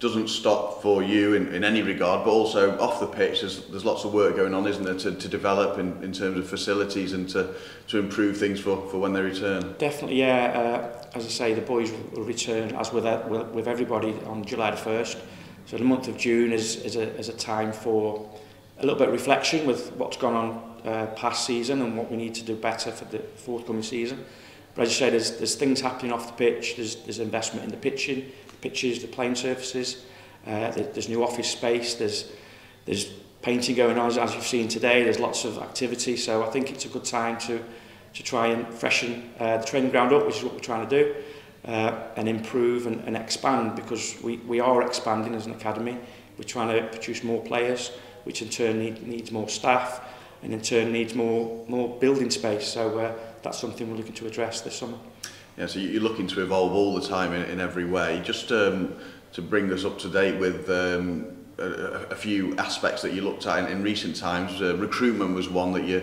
doesn't stop for you in, in any regard, but also off the pitch, there's, there's lots of work going on, isn't there, to, to develop in, in terms of facilities and to, to improve things for, for when they return? Definitely, yeah. Uh, as I say, the boys will return, as with, uh, with everybody, on July the 1st. So the month of June is, is, a, is a time for a little bit of reflection with what's gone on uh, past season and what we need to do better for the forthcoming season. But as I say, there's, there's things happening off the pitch. There's, there's investment in the pitching, the pitches, the playing surfaces. Uh, there, there's new office space. There's, there's painting going on, as, as you've seen today. There's lots of activity. So I think it's a good time to, to try and freshen uh, the training ground up, which is what we're trying to do, uh, and improve and, and expand because we, we are expanding as an academy. We're trying to produce more players, which in turn need, needs more staff and in turn needs more, more building space. So uh, that's something we're looking to address this summer. Yeah, so you're looking to evolve all the time in, in every way. Just um, to bring us up to date with um, a, a few aspects that you looked at in, in recent times, uh, recruitment was one that you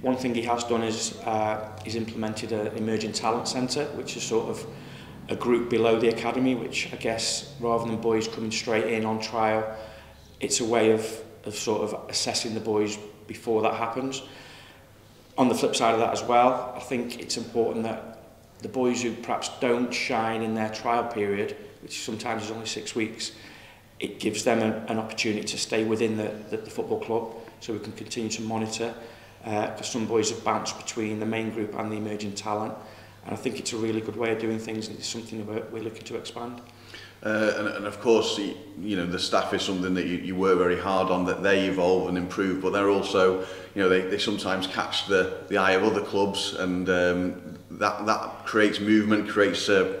One thing he has done is uh, he's implemented an emerging talent centre, which is sort of a group below the academy, which I guess rather than boys coming straight in on trial, it's a way of, of sort of assessing the boys before that happens. On the flip side of that as well, I think it's important that the boys who perhaps don't shine in their trial period, which sometimes is only six weeks, it gives them a, an opportunity to stay within the, the, the football club so we can continue to monitor uh, some boys have bounced between the main group and the emerging talent. And I think it's a really good way of doing things and it's something that we're looking to expand. Uh, and, and of course, you know, the staff is something that you, you work very hard on, that they evolve and improve, but they're also, you know, they, they sometimes catch the, the eye of other clubs and um, that, that creates movement, creates uh,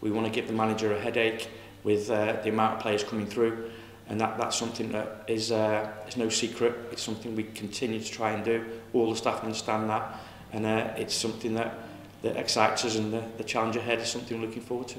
We want to give the manager a headache with uh, the amount of players coming through, and that that's something that is uh, is no secret. It's something we continue to try and do. All the staff understand that, and uh, it's something that that excites us, and the, the challenge ahead is something we're looking forward to.